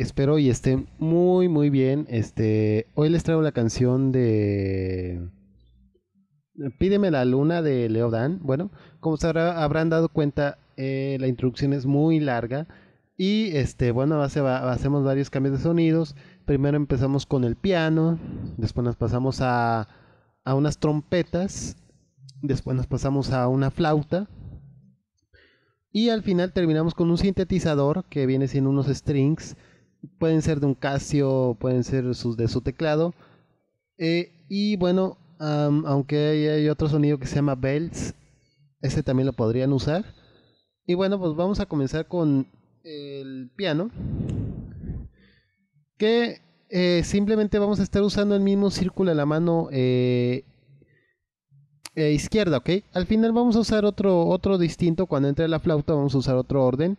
Espero y estén muy muy bien. Este, hoy les traigo la canción de Pídeme la luna de Leodan. Bueno, como se habrán dado cuenta, eh, la introducción es muy larga y este, bueno, hacemos varios cambios de sonidos. Primero empezamos con el piano, después nos pasamos a, a unas trompetas, después nos pasamos a una flauta y al final terminamos con un sintetizador que viene siendo unos strings. Pueden ser de un Casio, pueden ser sus de su teclado. Eh, y bueno, aunque hay, otro sonido que se llama bells, ese también lo podrían usar. Y bueno, pues vamos a comenzar con el piano. Que eh, simplemente vamos a estar usando el mismo círculo en la mano eh, izquierda, ¿ok? Al final vamos a usar otro, otro distinto. Cuando entre la flauta vamos a usar otro orden.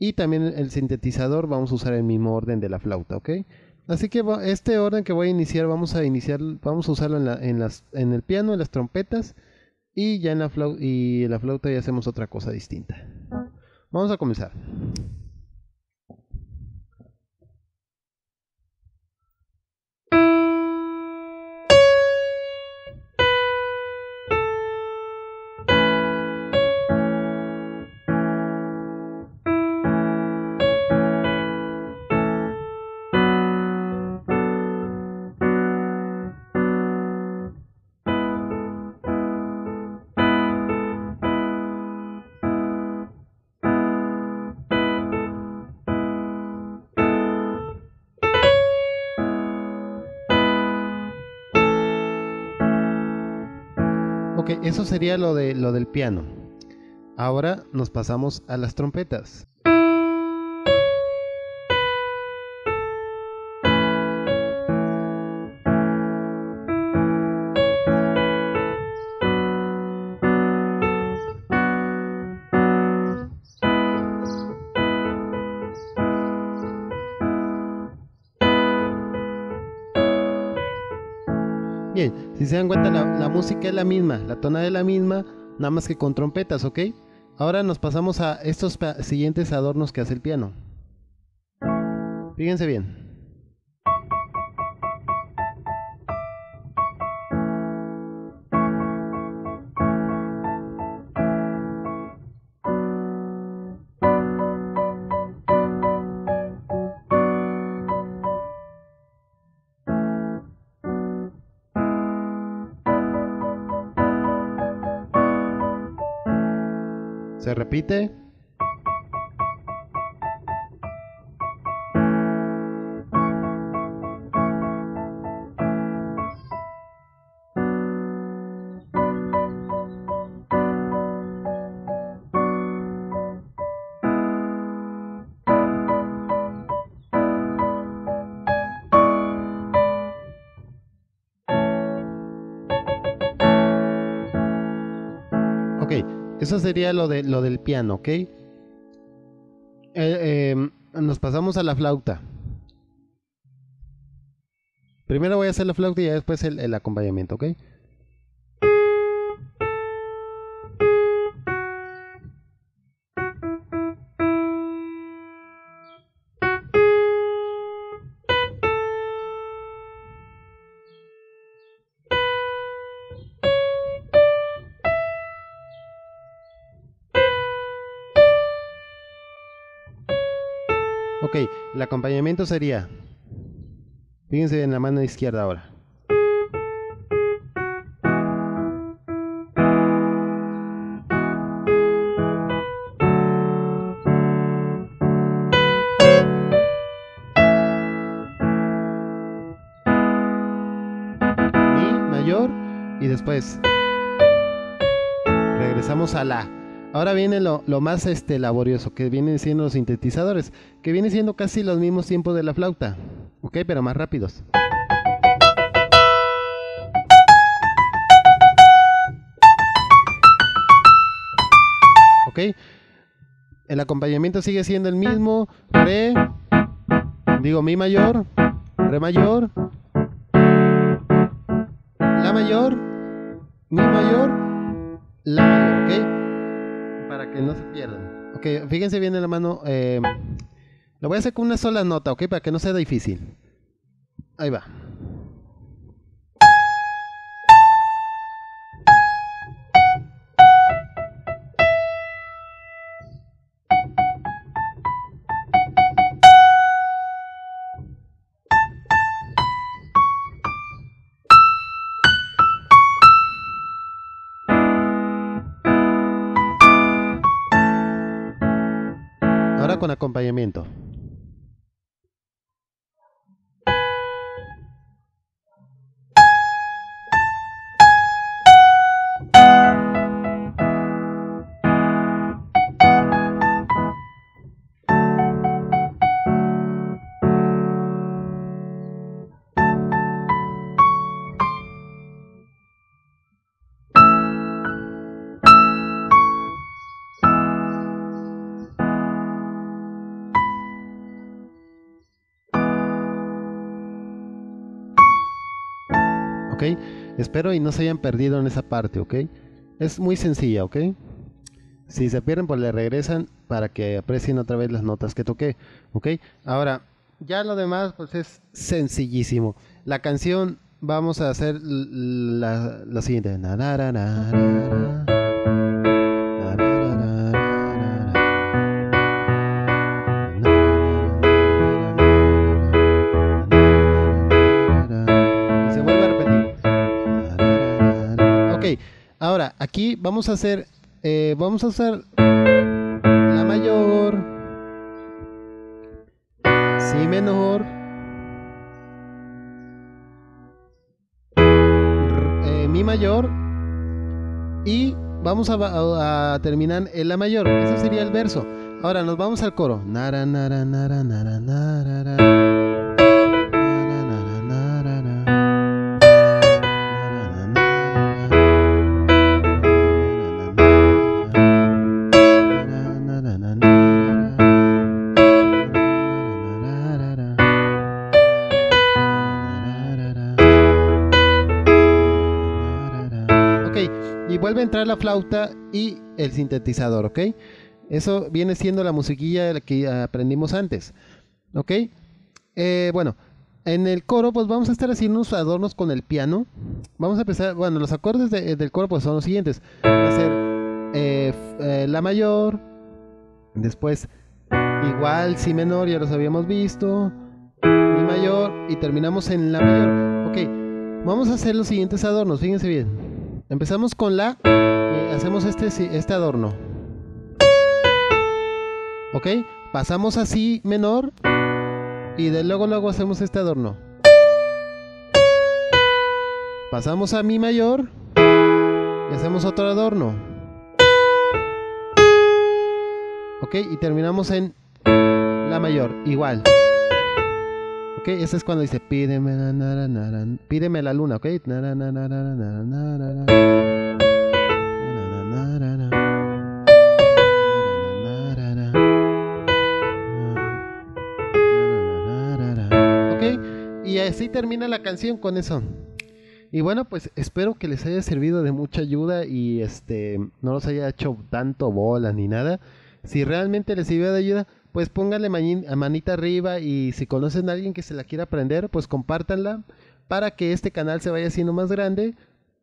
Y también el sintetizador vamos a usar el mismo orden de la flauta, ¿ok? Así que este orden que voy a iniciar, vamos a iniciar, vamos a usarlo en, en el piano, en las trompetas. Y ya en la, flauta, y en la flauta ya hacemos otra cosa distinta. Vamos a comenzar. Eso sería lo, de, lo del piano. Ahora nos pasamos a las trompetas. Si se dan cuenta, la, música es la misma, la tonada es la misma, nada más que con trompetas, ¿ok? Ahora nos pasamos a estos siguientes adornos que hace el piano. Fíjense bien. Se repite. Eso sería lo, de, lo del piano, ¿ok? Eh, em, nos pasamos a la flauta. Primero voy a hacer la flauta y después el, el acompañamiento, ¿ok? Ok, el acompañamiento sería, fíjense en la mano izquierda ahora. Y después regresamos a la. Ahora viene lo, más este, laborioso, que vienen siendo los sintetizadores, que viene siendo casi los mismos tiempos de la flauta, ok, pero más rápidos. Ok, el acompañamiento sigue siendo el mismo, re, digo mi mayor, re mayor, la mayor, mi mayor, la mayor, para que no se pierdan. Ok, fíjense bien en la mano. Eh, Lo voy a hacer con una sola nota, ¿ok? Para que no sea difícil. Ahí va. Con acompañamiento. Espero y no se hayan perdido en esa parte, ¿ok? Es muy sencilla, ¿ok? Si se pierden, pues le regresan para que aprecien otra vez las notas que toqué, ¿ok? Ahora, ya lo demás, pues es sencillísimo. La canción, vamos a hacer la, la siguiente. Ahora, aquí vamos a hacer, eh, vamos a hacer la mayor, si menor, eh, mi mayor y vamos a, terminar en la mayor. Ese sería el verso. Ahora nos vamos al coro. Vuelve a entrar la flauta y el sintetizador, ¿ok? Eso viene siendo la musiquilla que aprendimos antes, ¿ok? Eh, bueno, en el coro pues vamos a estar haciendo unos adornos con el piano. Vamos a empezar, bueno, los acordes del coro pues son los siguientes. Va a ser eh, eh, la mayor, después igual si menor, ya los habíamos visto, mi mayor y terminamos en la mayor. Ok, vamos a hacer los siguientes adornos, fíjense bien. Empezamos con la, eh, hacemos este, este adorno. ¿Ok? Pasamos a si menor y de luego luego hacemos este adorno. Pasamos a mi mayor y hacemos otro adorno. ¿Ok? Y terminamos en la mayor, igual. Ok, ese es cuando dice pídeme la, pídeme la luna, ok. Ok, y así termina la canción con eso. Y bueno, pues espero que les haya servido de mucha ayuda y este no los haya hecho tanto bola ni nada. Si realmente les sirvió de ayuda, pues pónganle manita arriba y si conocen a alguien que se la quiera aprender, pues compártanla para que este canal se vaya haciendo más grande.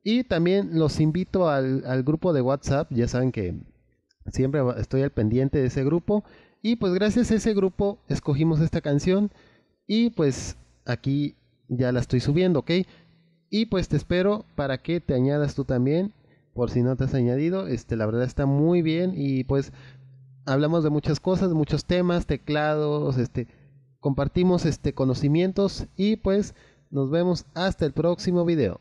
Y también los invito al, al grupo de WhatsApp, ya saben que siempre estoy al pendiente de ese grupo. Y pues gracias a ese grupo escogimos esta canción y pues aquí ya la estoy subiendo, ¿ok? Y pues te espero para que te añadas tú también, por si no te has añadido. Este, la verdad está muy bien y pues hablamos de muchas cosas, muchos temas, teclados, este, compartimos este conocimientos y pues nos vemos hasta el próximo video.